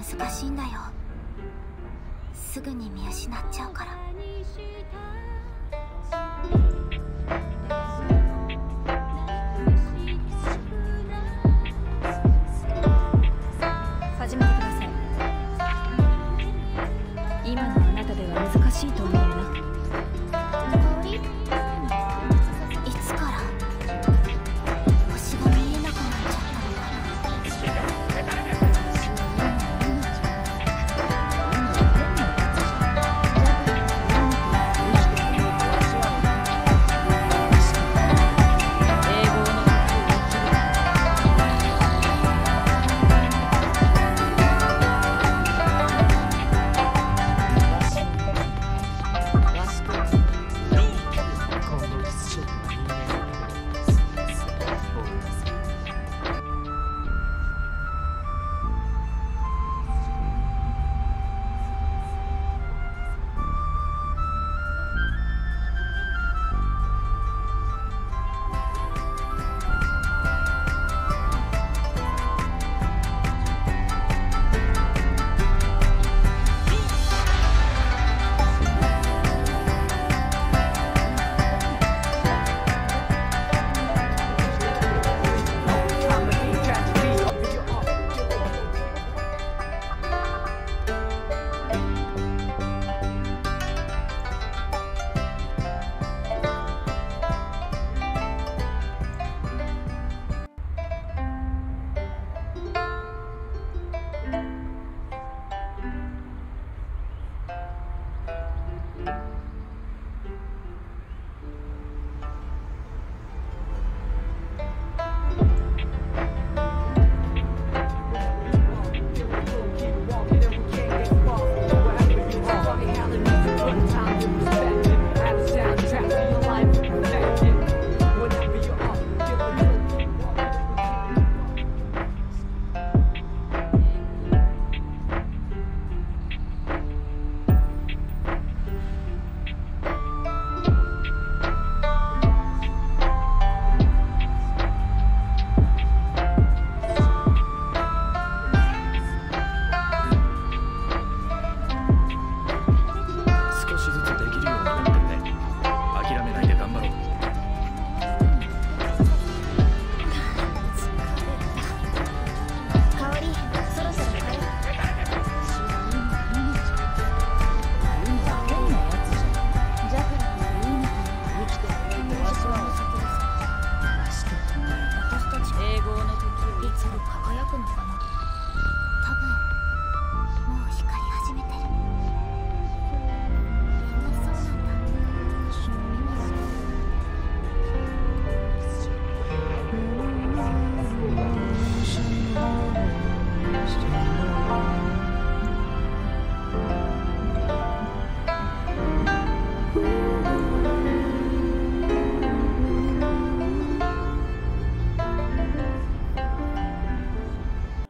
難しいんだよ。すぐに見失っちゃうから。